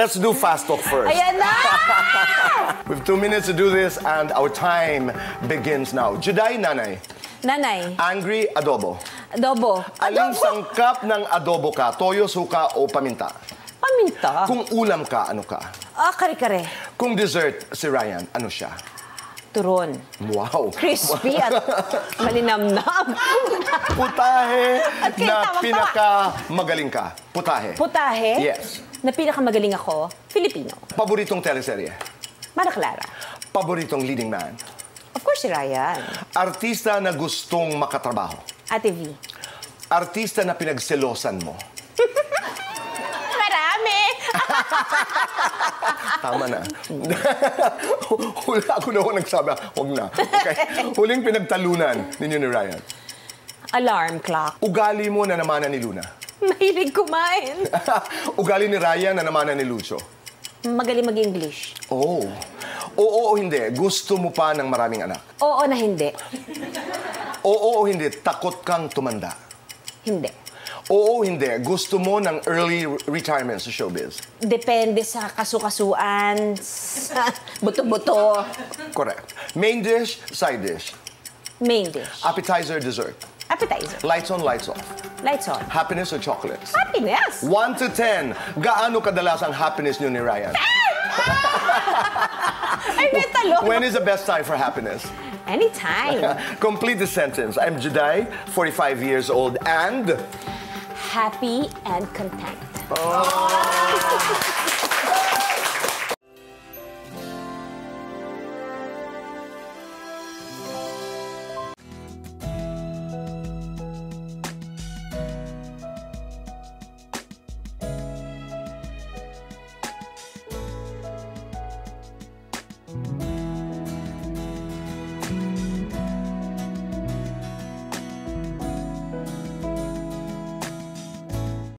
Let's do fast talk first. Ayan na! We have two minutes to do this and our time begins now. Juday, nanay. Nanay, Angry, adobo. adobo. Aling Adobo! sangkap ng adobo ka? Toyo, suka o paminta? Paminta. Kung ulam ka, ano ka? Ah, kare-kare. Kung dessert, si Ryan, ano siya? Turon. Wow. Crispy at malinamnam. Putahe Okay, na tama pa. pinaka magaling ka. Putahe. Putahe. Yes. Na pinakamagaling ako, Filipino. Paboritong teleserye. Mara Clara. Paboritong leading man. Of course, si Ryan. Artista na gustong makatrabaho. Ate V. Artista na pinagselosan mo. Tama na. Hula ako na ako nagsabi, huwag na. Okay. Huling pinagtalunan ninyo ni Ryan. Alarm clock. Ugali mo na namana ni Luna. Mahilig kumain. Ugali ni Ryan na namana ni Lucio. Magaling mag-English. Oh. Oo o hindi, gusto mo pa ng maraming anak. Oo na hindi. Oo o hindi, takot kang tumanda. Hindi. Oo hindi, gusto mo ng early re- retirement sa showbiz. Depende sa kasukasuan, sa buto-buto. Correct. Main dish, side dish. Main dish. Appetizer, dessert. Appetizer. Lights on, lights off. Lights on. Happiness or chocolates? Happiness. 1 to 10, gaano kadalas ang happiness niyo ni Ryan? Ay, may talong. When is the best time for happiness? Anytime. Complete the sentence. I'm Juday, 45 years old, and... Happy and content. Oh.